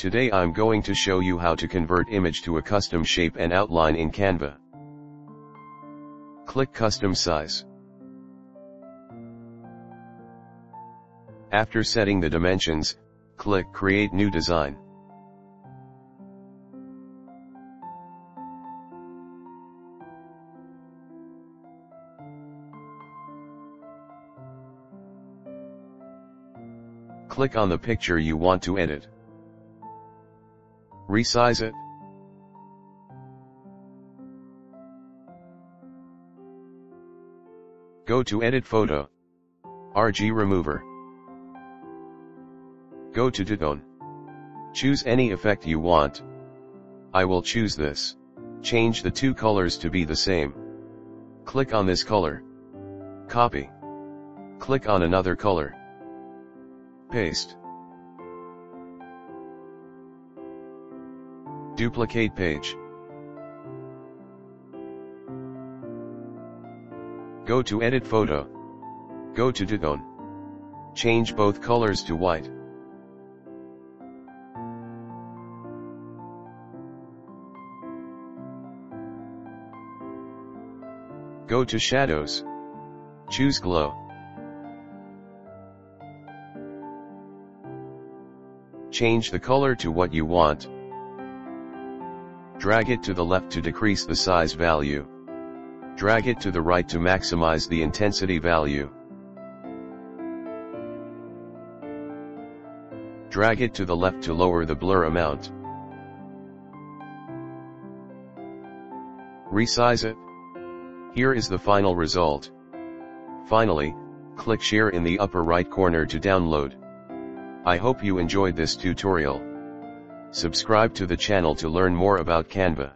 Today I'm going to show you how to convert image to a custom shape and outline in Canva. Click Custom Size. After setting the dimensions, click Create New Design. Click on the picture you want to edit. Resize it. Go to Edit Photo. BG Remover. Go to Tone. Choose any effect you want. I will choose this. Change the two colors to be the same. Click on this color. Copy. Click on another color. Paste. Duplicate page. Go to Edit Photo. Go to Tone. Change both colors to white. Go to Shadows. Choose Glow. Change the color to what you want. Drag it to the left to decrease the size value. Drag it to the right to maximize the intensity value. Drag it to the left to lower the blur amount. Resize it. Here is the final result. Finally, click share in the upper right corner to download. I hope you enjoyed this tutorial. Subscribe to the channel to learn more about Canva.